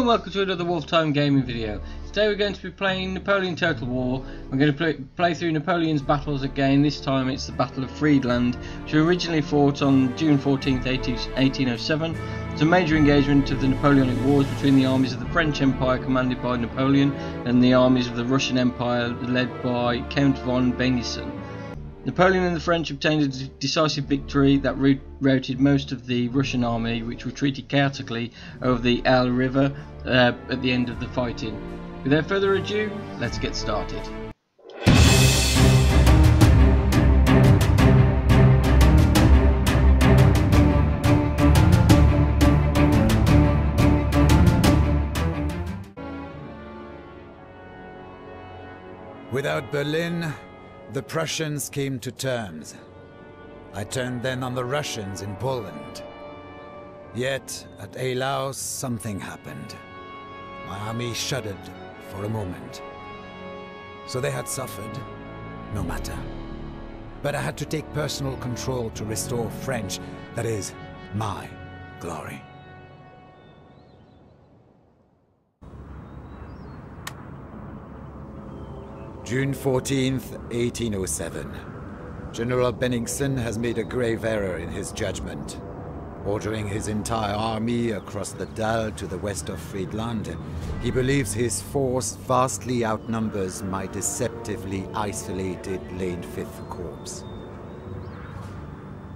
and welcome to another Wolftime gaming video. Today we're going to be playing Napoleon Total War. We're going to play, play, through Napoleon's battles again. This time it's the Battle of Friedland, which originally fought on June 14th, 1807. It's a major engagement of the Napoleonic Wars between the armies of the French Empire commanded by Napoleon and the armies of the Russian Empire led by Count von Bennigsen. Napoleon and the French obtained a decisive victory that routed most of the Russian army, which retreated chaotically over the Alle River uh, at the end of the fighting. Without further ado, let's get started. Without Berlin, the Prussians came to terms. I turned then on the Russians in Poland. Yet, at Eylau, something happened. My army shuddered for a moment. So they had suffered, no matter. But I had to take personal control to restore French, that is, my glory. June 14th, 1807. General Bennigsen has made a grave error in his judgment. Ordering his entire army across the Dal to the west of Friedland, he believes his force vastly outnumbers my deceptively isolated lane 5th Corps.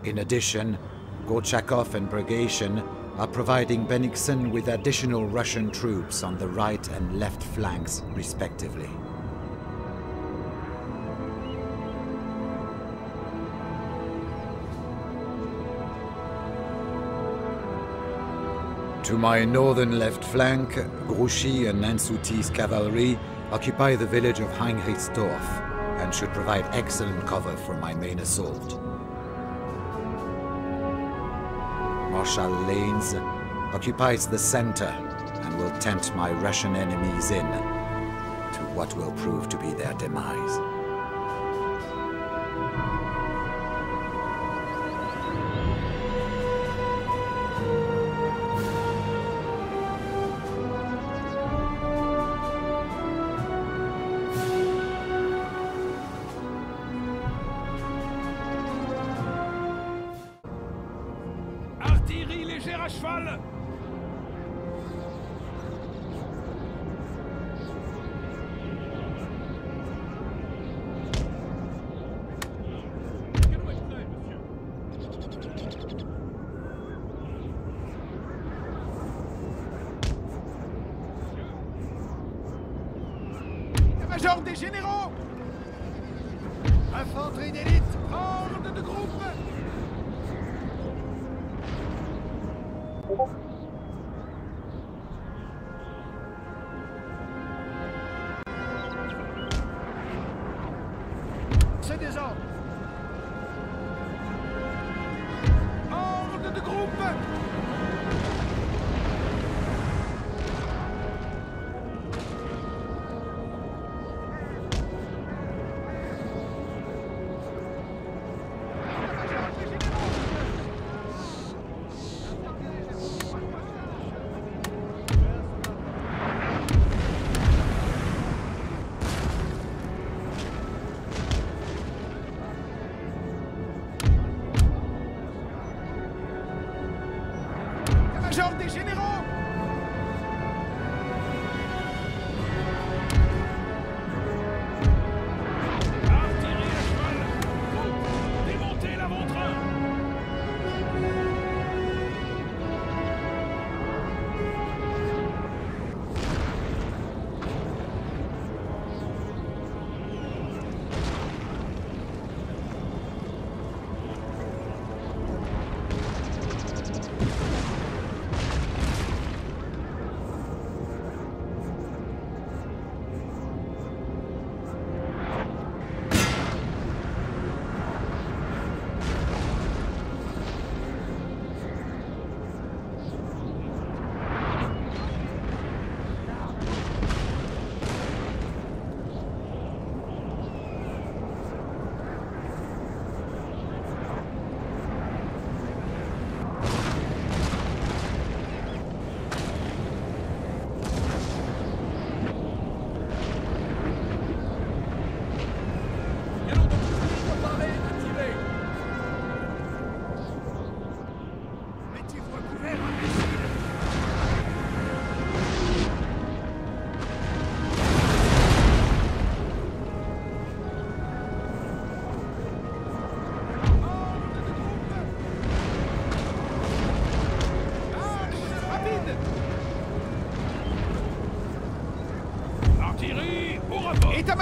In addition, Gorchakov and Bagration are providing Bennigsen with additional Russian troops on the right and left flanks, respectively. To my northern left flank, Grouchy and Nansouty's cavalry occupy the village of Heinrichsdorf and should provide excellent cover for my main assault. Marshal Lannes occupies the center and will tempt my Russian enemies in to what will prove to be their demise. À cheval. Major des généraux. Infanterie d'élite, ordre de groupe 不舒服。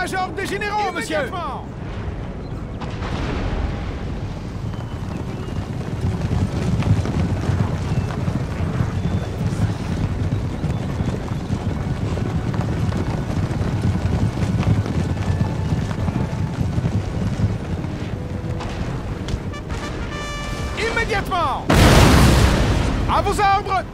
État-major des généraux, monsieur. Immédiatement. À vos ordres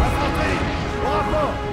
Infanterie, au rapport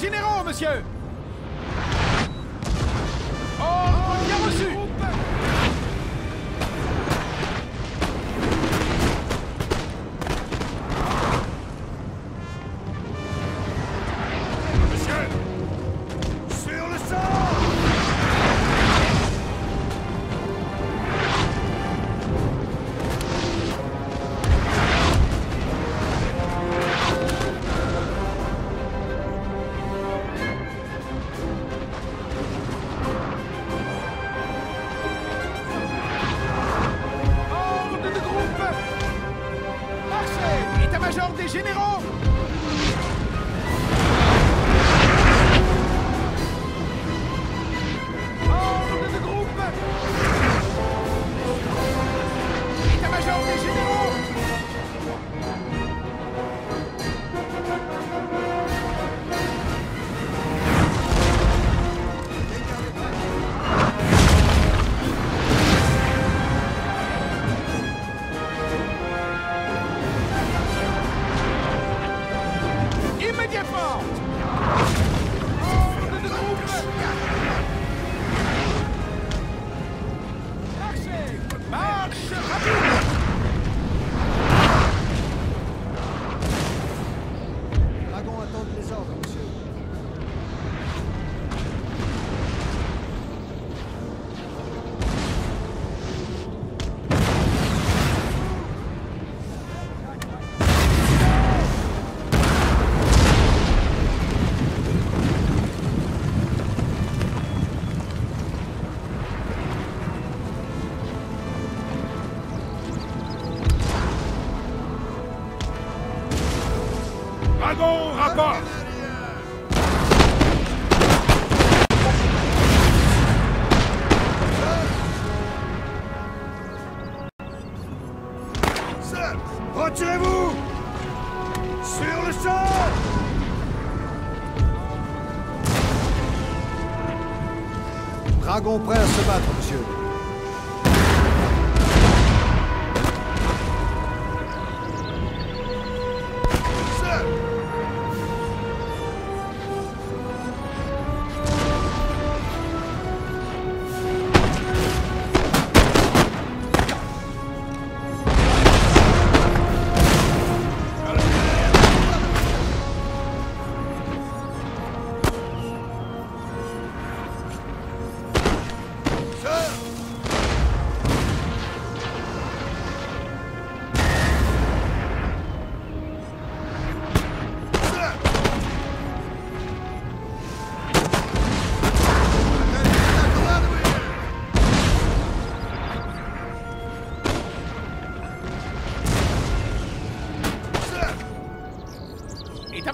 généraux, monsieur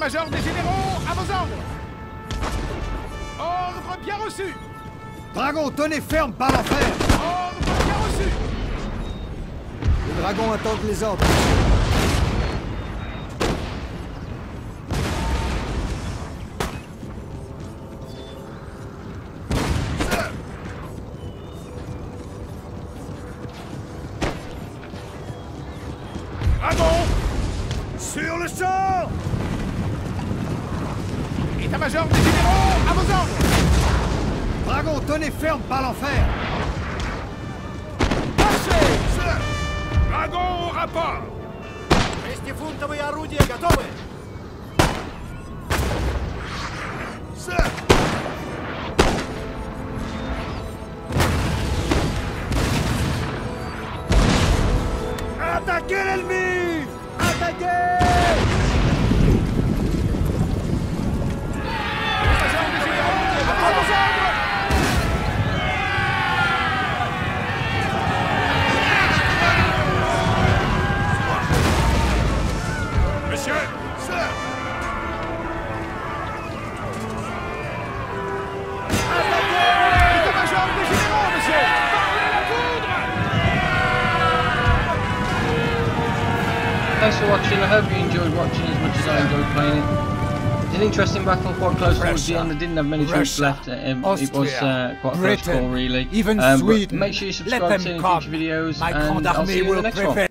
État-major des généraux, à vos ordres. Ordre bien reçu. Dragon, tenez ferme par l'enfer. Ordre bien reçu. Les dragons attendent les ordres. État-major des généraux, à vos ordres Dragon, tenez ferme par l'enfer Marchez Sir Dragon, rapport Шестифунтовые орудия готовы! Сэр! An interesting battle, quite close towards the end. I didn't have many troops Russia, left. Um, it was uh, quite a close Britain, call, really. even Um, Sweden. Make sure you subscribe to any future videos, My and I'll see you in the next one. prevail.